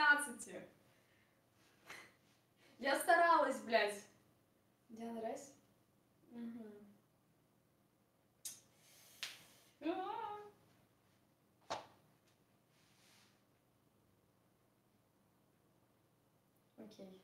19. Я старалась, блядь. Диана Райс? Угу. Окей.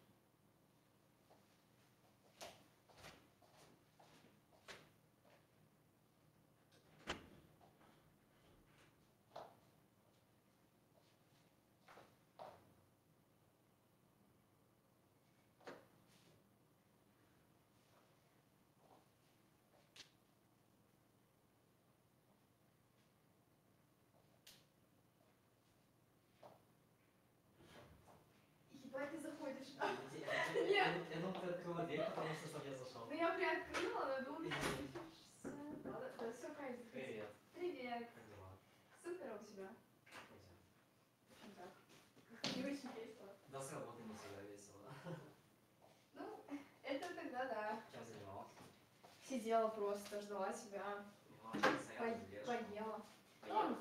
Ебать, ты заходишь. Я думал, ты открыла дверь, потому что сам я зашел. Ну я приоткрыла, но думаю, Ладно, да все, правильно. Привет. Привет. Как дела? Супер у тебя. Общем так. Не очень весело. Да с работы не всегда весело. Ну, это тогда да. Чем занималась? Сидела просто, ждала тебя. Молодец, а По-. Поела. Поел?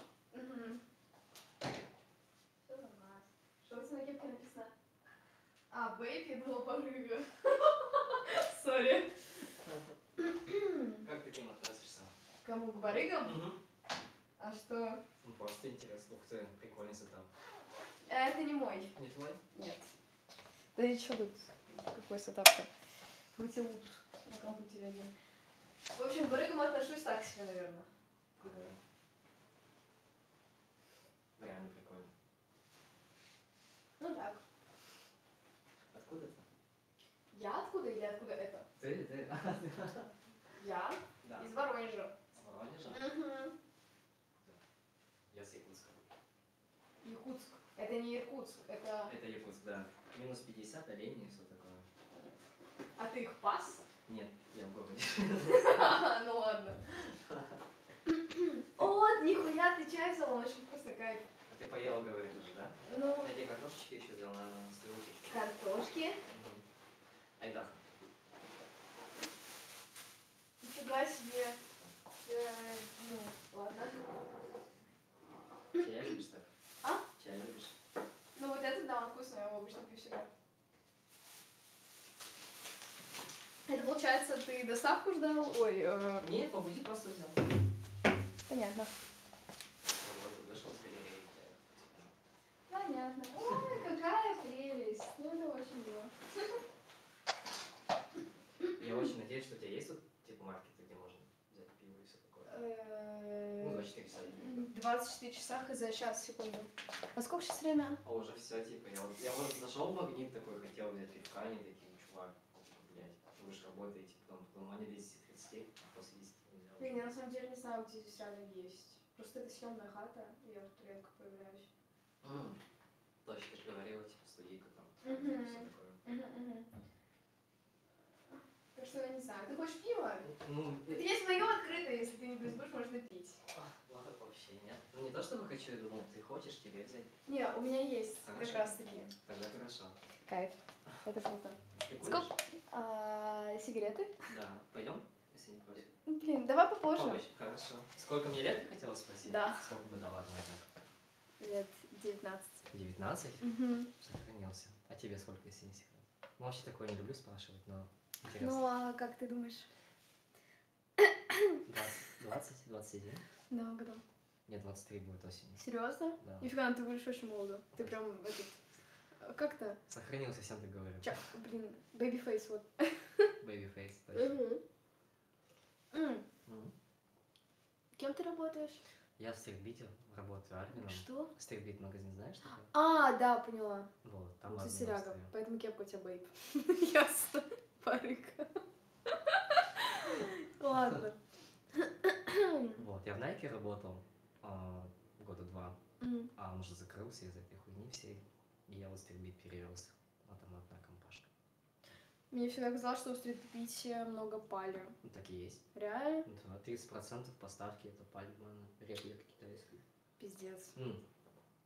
Все нормально. Что у тебя на кепке написано? А, babe, я думала, барыга. Sorry. Как ты к ним относишься? Кому, к барыгам? Угу. А что? Ну, просто интересно. Ух ты, прикольный setup. Э, Это не мой. Не твой? Нет. Да и что тут? Какой setup -то? Будьте лучше на компьютере один. В общем, к барыгам отношусь так себе, наверное. Реально прикольно. Ну так. Откуда ты? Я откуда или откуда это? Ты, ты. Я Да. из Воронежа. С Воронежа? Угу. Я с Якутска. Якутск. Это не Иркутск, это... Это Якутск, да. Минус 50, олени и все такое. А ты их пас? Нет, я в городе. Ну ладно. О, нихуя, ты чай взяла, он очень вкусный, кайф. А ты поела, говорит, уже, да? Ну, Найди картошечки еще сделал на свою утечку. картошки. Айда. Нифига себе. Э, Ну, ладно. Чай любишь так? А? Чай любишь? Ну вот этот, да, он вкусный, я его обычно пью всегда. Это получается, ты доставку ждал? Ой, э, Нет, по пути просто взял. понятно. Понятно. Ой, какая прелесть. Ну, это очень мило. Я очень надеюсь, что у тебя есть вот типа маркеты, где можно взять пиво и все такое. Ну, Э, 24 часа. 24 часа хз, сейчас, секунду. А сколько сейчас время? А уже все, типа, я вот, я вот зашел в магнит такой, хотел взять пивка, они такие, чувак, блядь, вы же работаете, потом, потом они 10.30, а после 10 не взял. Блин, я на самом деле не знаю, где здесь реально есть. Просто это съемная хата, и я тут редко появляюсь. Точно, ты же говорила, типа, студийка там, все такое. Так что я не знаю. Ты хочешь пива? Ну, Это есть мое открытое, если ты не будешь, можно пить. а, ладно, вообще нет. Ну, не то, чтобы хочу, я думал, ты хочешь, тебе взять. Не, у меня есть как Хорошо. раз таки. Тогда хорошо. Кайф. Это круто. Ты куришь? Сколько? А, сигареты? Да. Пойдем, если не против? Ну, Блин, давай попозже. Помощь. Хорошо. Сколько мне лет, ты хотела спросить? Да. Сколько бы дала, так? Лет 19. 19? Угу. Сохранился. А тебе сколько, если не секрет? Ну, вообще такое не люблю спрашивать, но интересно. Ну, а как ты думаешь? 20, 20, 21? Да, году. Нет, 23 будет осенью. Серьезно? Да. Нифига, ну ты будешь очень молодо. Ты прям этот... а, Как-то... Сохранился, всем так говорю. Ча, блин, baby face вот. Baby face, точно. М, Мгм. Кем ты работаешь? Я в стритбите работаю админом. Что? Стритбит магазин знаешь такой? А, да, поняла. Вот, там Ну, ты админом серяга, стою. поэтому кепка у тебя бейб. Ясно. Парыка. Ладно. Вот, я в Nike работал а, года два, а он уже закрылся из этой хуйни всей. И я вот в стритбит перевелся. Автоматная компашка. Мне всегда казалось, что у стритпите много пали. Ну, так и есть. Реально? Да, 30% поставки это пальманы, реплика китайская. Пиздец. М,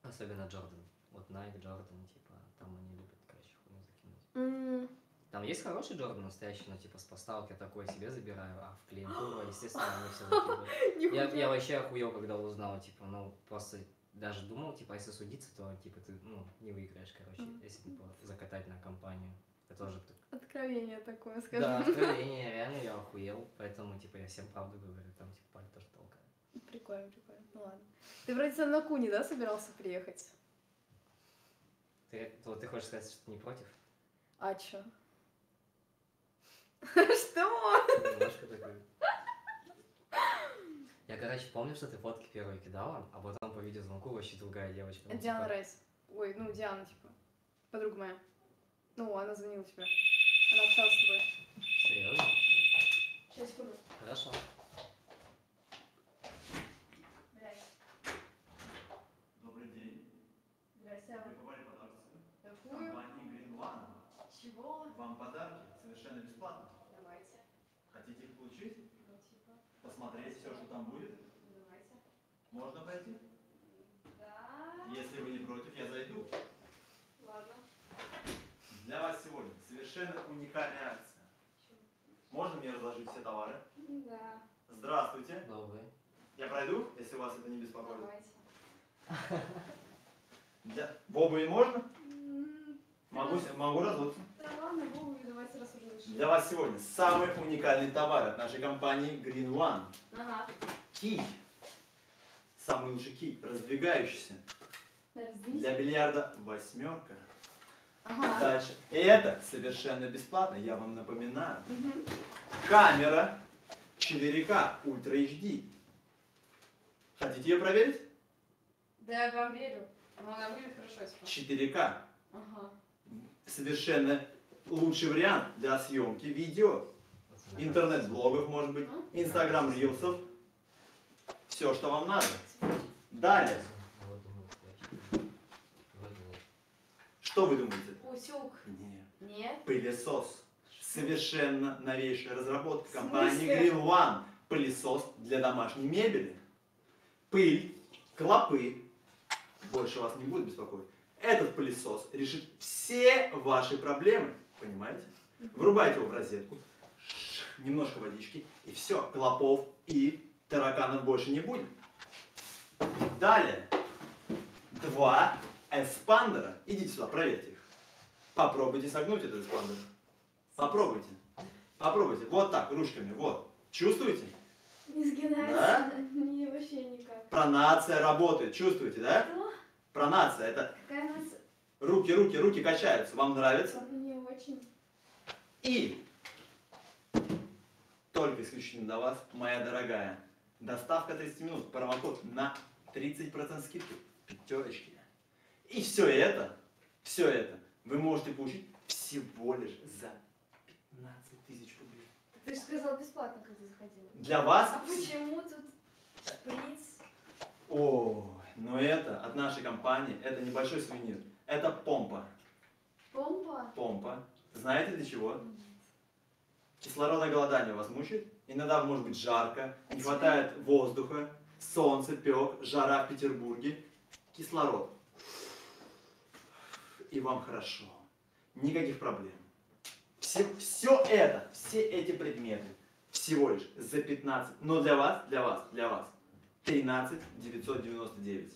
Особенно Джордан. Вот Nike, Джордан, типа, там они любят, короче, хуйню закинуть. М, Там есть хороший Джордан настоящий, но типа с поставки я такой себе забираю, а в клиентуру, естественно, они все закидывают. Я, я вообще охуел, когда узнал, типа, ну, просто даже думал, типа, если судиться, то, типа, ты, ну, не выиграешь, короче, если, типа, закатать на компанию. Это тоже так- Откровение такое, Да, скажем. откровение, реально я охуел, поэтому, типа, я всем правду говорю, там, типа, паль тоже толкаю. Прикольно, прикольно. Ну ладно. Ты вроде сам на Куни, да, собирался приехать? Ты, ты хочешь сказать, что ты не против? А чё? Что? Немножко такой. Я, короче, помню, что ты фотки первые кидала, а потом по видеозвонку вообще другая девочка. ну, Диана типа, Рейс. Ой, ну Диана, типа. Подруга моя. Ну, она звонила тебе. Она общалась с тобой. Серьезно? Сейчас секунду. Хорошо. Блядь. Добрый день. Здрасте. Вы попали под акцию Какую? компании Green One. Чего? Вам подарки совершенно бесплатно. Давайте. Хотите их получить? Ну, типа, Посмотреть все, что там будет? давайте. Можно пойти? Да. Если вы не против, я зайду. Ладно. Для вас сегодня совершенно уникальная акция. Можно мне разложить все товары? Да. Здравствуйте. Добрый. Я пройду, если вас это не беспокоит. Давайте. Для... В обуви можно? Могу, могу разуться. Да ладно, давайте раз уже решили. Для вас сегодня самый уникальный товар от нашей компании Green One. Ага. Кий. Самый лучший кий, раздвигающийся. Раздвинься. Для бильярда восьмерка. Ага. Дальше. И это совершенно бесплатно, я вам напоминаю. Мгм. Камера 4К Ультра HD. Хотите ее проверить? Да, я вам верю. Но она выглядит хорошо, если что. 4К. Ага. Совершенно лучший вариант для съемки видео, интернет-блогов, может быть, инстаграм-рилсов. Все, что вам надо. Далее. Что вы думаете? Утюг. Нет. Нет. Пылесос. Совершенно новейшая разработка компании? Green One. Пылесос для домашней мебели. Пыль, клопы. Больше вас не будет беспокоить. Этот пылесос решит все ваши проблемы. Понимаете? Врубайте его в розетку. Немножко водички. И все. Клопов и тараканов больше не будет. Далее. Два эспандера. Идите сюда, проверьте их. Попробуйте согнуть этот эспандер. Попробуйте. Попробуйте. Вот так, ручками. Вот. Чувствуете? Не сгинается. Да? Не, вообще никак. Пронация работает. Чувствуете, да? Что? Пронация. Это Какая нас... руки, руки, руки качаются. Вам нравится? Не очень. И только исключительно для вас, моя дорогая, доставка 30 минут, промокод на 30% скидки, пятерочки. И все это, все это вы можете получить всего лишь за 15 тысяч рублей. Ты же сказал бесплатно, когда заходила. Для вас... А почему тут шприц? Ой, но это от нашей компании, это небольшой сувенир. Это помпа. Помпа? Помпа. Знаете для чего? Кислородное голодание вас мучает? Иногда может быть жарко, не хватает воздуха, солнце, пек, жара в Петербурге. Кислород. И вам хорошо. Никаких проблем. Все, все это, все эти предметы всего лишь за 15, но для вас, для вас, для вас 13 999.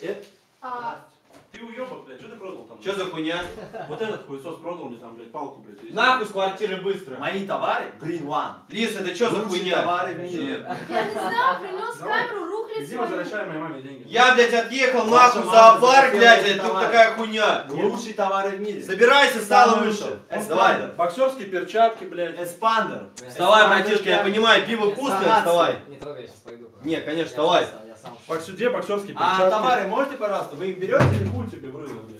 Это А, Ты уебок, блядь, что ты продал там? что за хуйня? Вот этот хуесос продал мне там, блядь, палку, блядь. и- Нахуй с квартиры быстро. Мои товары Green One. Лис, это что за Лучшие хуйня? товары в мире. я не знаю, принес Давай. камеру, рухлит Иди возвращай моей маме деньги. Я, блядь, отъехал Ваша нахуй мама за бар, захотела блядь, тут такая хуйня. Лучшие товары в мире. Собирайся, стало Самый лучший. Давай. Эспандер. Боксерские перчатки, блядь. Эспандер. Вставай, братишка, я понимаю, пиво вкусное, вставай. Не трогай, я сейчас пойду. Не, конечно, вставай. Сам- я суде боксерские А перчатки. товары можете, пожалуйста, вы их берете? Или.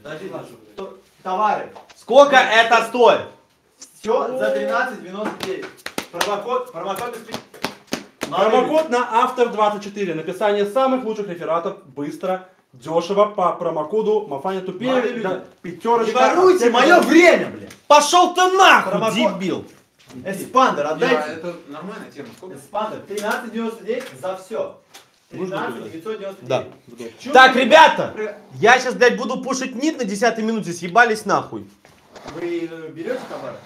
Подожди, Нашу, блядь. То- Товары. Сколько это стоит? Все за 13,99. Промокод, промокод из... Промокод на автор 24. Написание самых лучших рефератов быстро, дешево по промокоду Мафаня тупее. Да, Пятерочка. Не воруйте мое время, блядь. Пошел ты нахуй, Промокод. дебил. Эспандер, Я, отдайте. это нормальная тема. Сколько? Эспандер. 13,99 за все. Нужно 13,999. Да. Чё Так, вы- ребята, я сейчас, блядь, буду пушить нит на 10 минуте, съебались нахуй. Вы э, берете товары?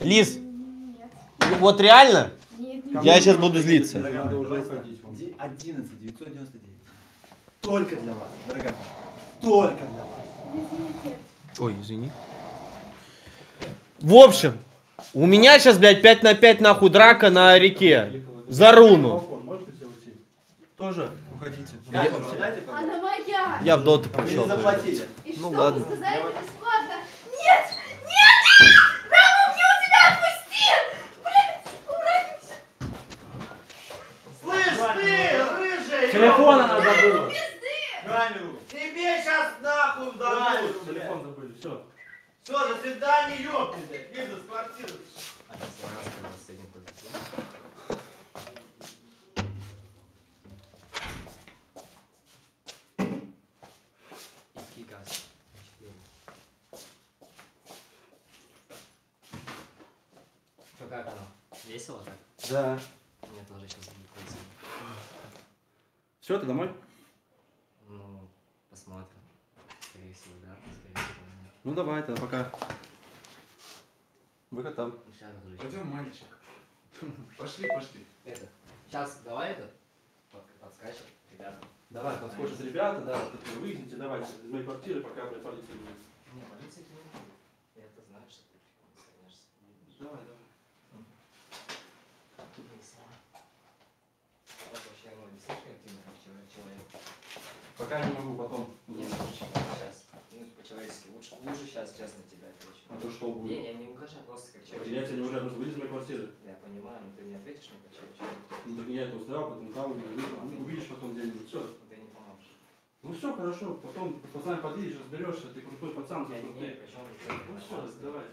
Лис, Нет. вот реально? Нет, нет. Я сейчас буду злиться. Надо уже уходить. Ди- 11 999. Только для вас, дорогая. Только для вас. Извините. Ой, извини. В общем, у меня сейчас, блядь, 5 на 5 нахуй драка на реке. За руну. Балкон, можете все уйти? Тоже уходите. Дайте, Она моя. Я в доту Вы не пришел. заплатили. И Ну что ладно. вы сказали бесплатно? Нет! Нет! Рама, мне у тебя отпусти! Блядь, убрать Слышь ты, рыжий! Телефон она забыла. Камеру. Тебе сейчас нахуй дадут, блядь. Телефон забыли, все. Все, до свидания, ёпнутый. Иду с квартиры. А если она сказала с этим позитивом? И Кикас. Четыре. Что, как оно? Весело так? Да. Мне тоже сейчас будет весело. Все, ты домой? Ну, посмотрим. Скорее всего, да. Скорее всего, нет. Ну давай, тогда пока. Выход там. Ну, Сейчас, друзья. Пойдем, мальчик. Пошли, пошли. Это. Сейчас, давай этот. под- Подскачем, ребята. Давай, подскочат ребята, да, вот такие, выйдите, давайте, из моей квартиры, пока, блядь, полиция будет. Не, полиция не будет. Я это знаю, что ты конечно. Давай, давай. Весело. Вот вообще, ну, не слишком активно, как человек. человек. Пока не могу, потом. Не, ну, сейчас. Ну, по-человечески. Лучше, лучше сейчас, честно, тебя отвечу. А то что Не, будет? я не угрожаю, просто как человек. Я тебя не уже, просто выйди из моей квартиры. Я понимаю, но ты не ответишь мне как человек. Ну так я это устраивал, потом там, увидишь потом где-нибудь, все. Ты не поможешь. Ну все, хорошо, потом с пацанами подъедешь, разберешься, ты крутой пацан, Я не причем Ну все, давайте,